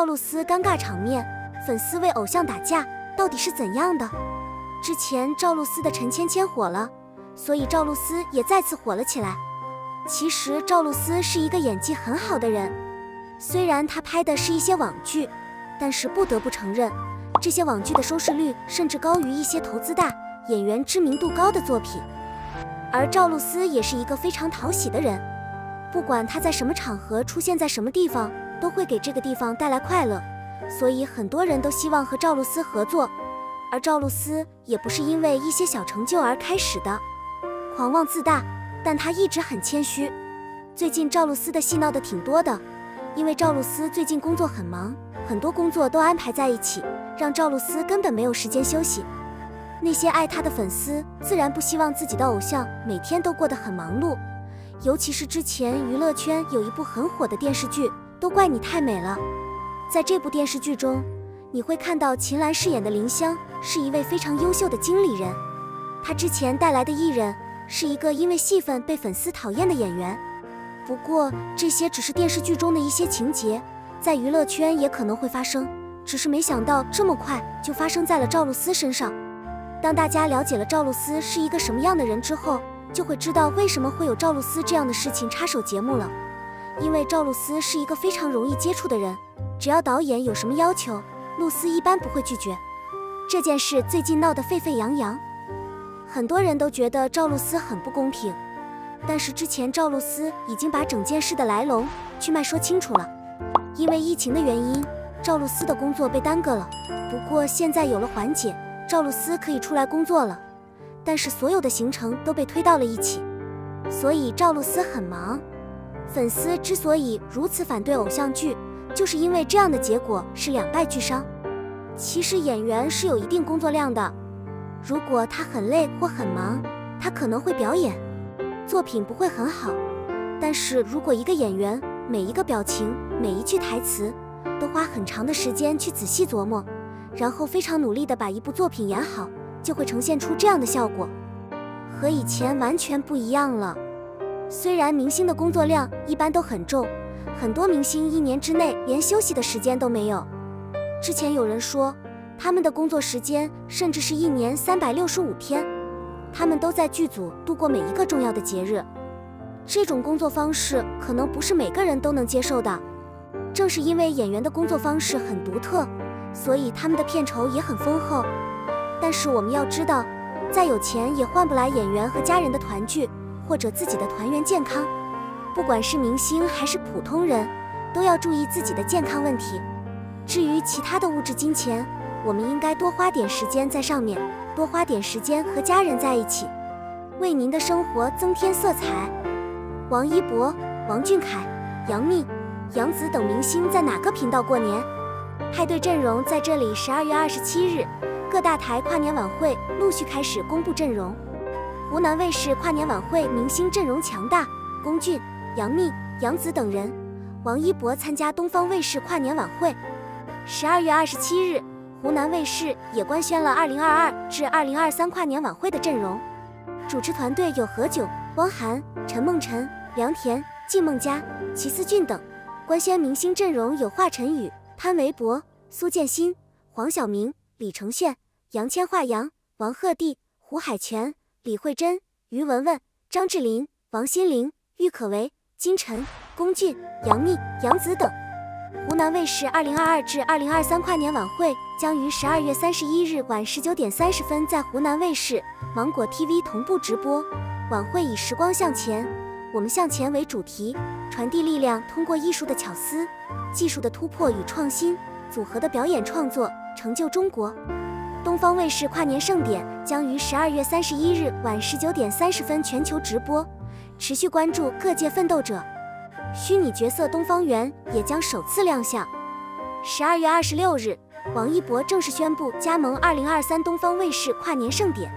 赵露思尴尬场面，粉丝为偶像打架，到底是怎样的？之前赵露思的陈芊芊火了，所以赵露思也再次火了起来。其实赵露思是一个演技很好的人，虽然她拍的是一些网剧，但是不得不承认，这些网剧的收视率甚至高于一些投资大、演员知名度高的作品。而赵露思也是一个非常讨喜的人，不管她在什么场合出现在什么地方，都会给这个地方带来快乐，所以很多人都希望和赵露思合作。而赵露思也不是因为一些小成就而开始的，狂妄自大，但她一直很谦虚。最近赵露思的戏闹得挺多的，因为赵露思最近工作很忙，很多工作都安排在一起，让赵露思根本没有时间休息。那些爱她的粉丝自然不希望自己的偶像每天都过得很忙碌，尤其是之前娱乐圈有一部很火的电视剧《都怪你太美了》，在这部电视剧中。你会看到秦岚饰演的林香是一位非常优秀的经理人，她之前带来的艺人是一个因为戏份被粉丝讨厌的演员。不过这些只是电视剧中的一些情节，在娱乐圈也可能会发生，只是没想到这么快就发生在了赵露思身上。当大家了解了赵露思是一个什么样的人之后，就会知道为什么会有赵露思这样的事情插手节目了。因为赵露思是一个非常容易接触的人，只要导演有什么要求。露思一般不会拒绝这件事，最近闹得沸沸扬扬，很多人都觉得赵露思很不公平。但是之前赵露思已经把整件事的来龙去脉说清楚了。因为疫情的原因，赵露思的工作被耽搁了。不过现在有了缓解，赵露思可以出来工作了。但是所有的行程都被推到了一起，所以赵露思很忙。粉丝之所以如此反对偶像剧。就是因为这样的结果是两败俱伤。其实演员是有一定工作量的，如果他很累或很忙，他可能会表演，作品不会很好。但是如果一个演员每一个表情、每一句台词都花很长的时间去仔细琢磨，然后非常努力的把一部作品演好，就会呈现出这样的效果，和以前完全不一样了。虽然明星的工作量一般都很重。很多明星一年之内连休息的时间都没有。之前有人说，他们的工作时间甚至是一年三百六十五天，他们都在剧组度过每一个重要的节日。这种工作方式可能不是每个人都能接受的。正是因为演员的工作方式很独特，所以他们的片酬也很丰厚。但是我们要知道，再有钱也换不来演员和家人的团聚，或者自己的团员健康。不管是明星还是普通人，都要注意自己的健康问题。至于其他的物质金钱，我们应该多花点时间在上面，多花点时间和家人在一起，为您的生活增添色彩。王一博、王俊凯、杨幂、杨紫等明星在哪个频道过年？派对阵容在这里。十二月二十七日，各大台跨年晚会陆续开始公布阵容。湖南卫视跨年晚会明星阵容强大，龚俊。杨幂、杨紫等人，王一博参加东方卫视跨年晚会。十二月二十七日，湖南卫视也官宣了二零二二至二零二三跨年晚会的阵容，主持团队有何炅、汪涵、陈梦辰、梁田、靳梦佳、齐思俊等。官宣明星阵容有华晨宇、潘玮柏、苏建新、黄晓明、李承铉、杨千嬅、杨、王鹤棣、胡海泉、李慧珍、于文文、张智霖、王心凌、郁可唯。金晨、龚俊、杨幂、杨紫等。湖南卫视二零二二至二零二三跨年晚会将于十二月三十一日晚十九点三十分在湖南卫视、芒果 TV 同步直播。晚会以“时光向前，我们向前”为主题，传递力量，通过艺术的巧思、技术的突破与创新组合的表演创作，成就中国。东方卫视跨年盛典将于十二月三十一日晚十九点三十分全球直播。持续关注各界奋斗者，虚拟角色东方圆也将首次亮相。十二月二十六日，王一博正式宣布加盟二零二三东方卫视跨年盛典。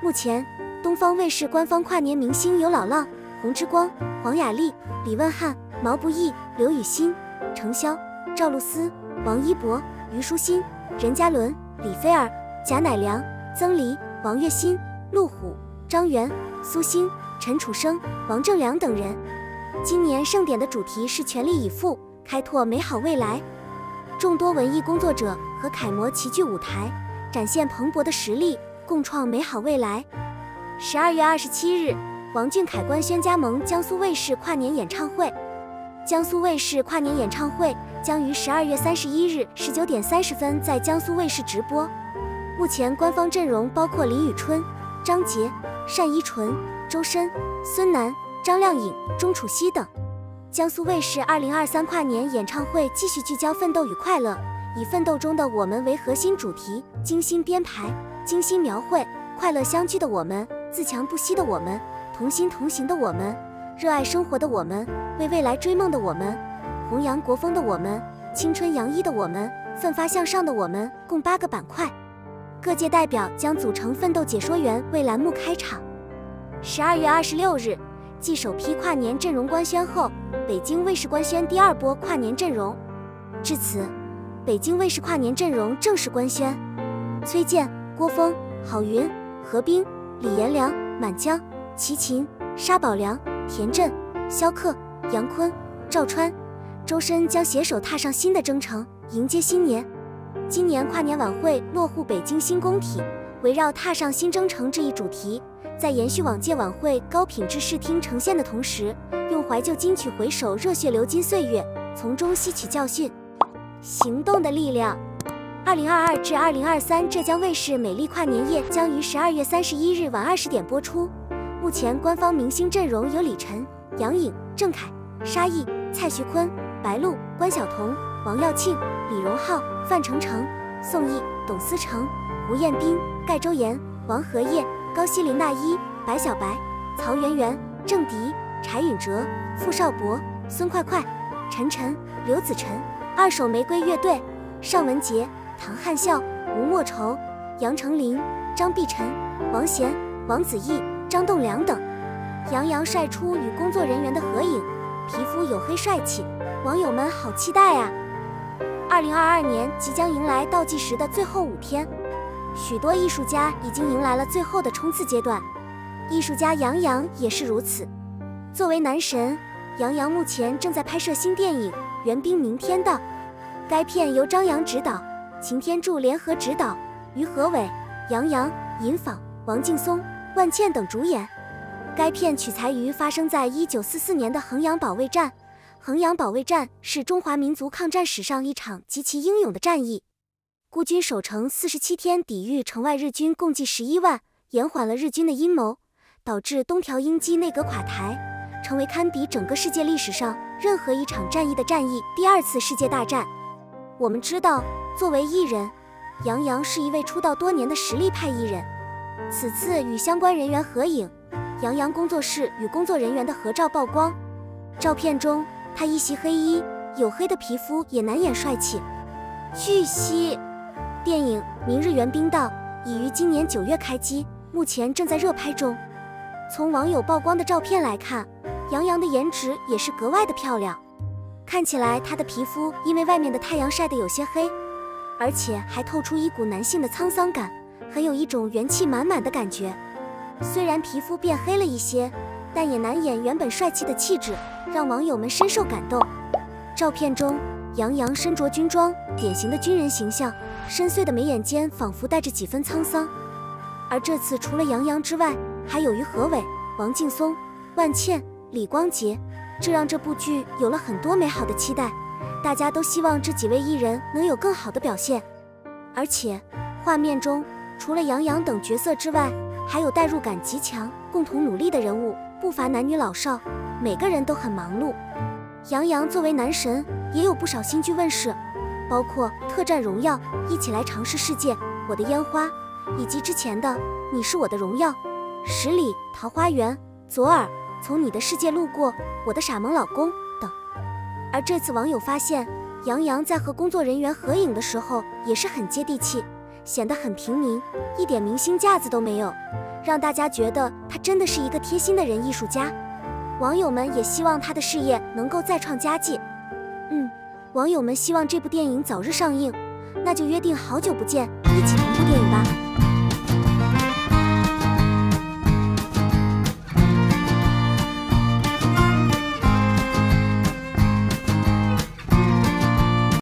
目前，东方卫视官方跨年明星有老浪、洪之光、黄雅莉、李问翰、毛不易、刘雨昕、程潇、赵露思、王一博、虞书欣、任嘉伦、李菲儿、贾乃良、曾黎、王栎鑫、陆虎、张元、苏欣。陈楚生、王正良等人。今年盛典的主题是全力以赴，开拓美好未来。众多文艺工作者和楷模齐聚舞台，展现蓬勃的实力，共创美好未来。十二月二十七日，王俊凯官宣加盟江苏卫视跨年演唱会。江苏卫视跨年演唱会将于十二月三十一日十九点三十分在江苏卫视直播。目前官方阵容包括李宇春、张杰、单依纯、周深、孙楠、张靓颖、钟楚曦等。江苏卫视二零二三跨年演唱会继续聚焦奋斗与快乐，以奋斗中的我们为核心主题，精心编排、精心描绘快乐相聚的我们，自强不息的我们，同心同行的我们，热爱生活的我们，为未来追梦的我们，弘扬国风的我们，青春洋溢的我们，奋发向上的我们，共八个板块。各界代表将组成奋斗解说员为栏目开场。十二月二十六日。继首批跨年阵容官宣后，北京卫视官宣第二波跨年阵容。至此，北京卫视跨年阵容正式官宣：崔健、郭峰、郝云、何冰、李延良、满江、齐秦、沙宝良、田震、萧克、杨坤、赵川、周深将携手踏上新的征程，迎接新年。今年跨年晚会落户北京新工体，围绕“踏上新征程”这一主题。在延续往届晚会高品质视听呈现的同时，用怀旧金曲回首热血流金岁月，从中吸取教训。行动的力量。二零二二至二零二三浙江卫视美丽跨年夜将于十二月三十一日晚二十点播出。目前官方明星阵容有李晨、杨颖、郑恺、沙溢、蔡徐坤、白鹿、关晓彤、王耀庆、李荣浩、范丞丞、宋轶、董思成、胡彦斌、盖周岩、王荷叶。高希林、那依、白小白、曹媛媛、郑迪、柴允哲、傅少博、孙快快、陈晨、刘子晨、二手玫瑰乐队、尚雯婕、唐汉孝、吴莫愁、杨丞琳、张碧晨、王贤、王子异、张栋梁等。杨洋晒出与工作人员的合影，皮肤黝黑帅气，网友们好期待啊！二零二二年即将迎来倒计时的最后五天。许多艺术家已经迎来了最后的冲刺阶段，艺术家杨洋也是如此。作为男神，杨洋目前正在拍摄新电影《援兵明天的》，该片由张扬执导，擎天柱联合执导，于和伟、杨洋、尹昉、王劲松、万茜等主演。该片取材于发生在一九四四年的衡阳保卫战。衡阳保卫战是中华民族抗战史上一场极其英勇的战役。孤军守城四十七天，抵御城外日军共计十一万，延缓了日军的阴谋，导致东条英机内阁垮台，成为堪比整个世界历史上任何一场战役的战役——第二次世界大战。我们知道，作为艺人，杨洋是一位出道多年的实力派艺人。此次与相关人员合影，杨洋工作室与工作人员的合照曝光。照片中，他一袭黑衣，黝黑的皮肤也难掩帅气。据悉。电影《明日援兵道》已于今年九月开机，目前正在热拍中。从网友曝光的照片来看，杨洋的颜值也是格外的漂亮。看起来他的皮肤因为外面的太阳晒得有些黑，而且还透出一股男性的沧桑感，很有一种元气满满的感觉。虽然皮肤变黑了一些，但也难掩原本帅气的气质，让网友们深受感动。照片中，杨洋身着军装，典型的军人形象。深邃的眉眼间仿佛带着几分沧桑，而这次除了杨洋之外，还有于和伟、王劲松、万茜、李光洁，这让这部剧有了很多美好的期待。大家都希望这几位艺人能有更好的表现。而且，画面中除了杨洋等角色之外，还有代入感极强、共同努力的人物，不乏男女老少，每个人都很忙碌。杨洋作为男神，也有不少新剧问世。包括《特战荣耀》，一起来尝试世界，我的烟花，以及之前的《你是我的荣耀》，十里桃花源，左耳，从你的世界路过，我的傻萌老公等。而这次网友发现，杨洋在和工作人员合影的时候也是很接地气，显得很平民，一点明星架子都没有，让大家觉得他真的是一个贴心的人艺术家。网友们也希望他的事业能够再创佳绩。嗯。网友们希望这部电影早日上映，那就约定好久不见，一起同步电影吧。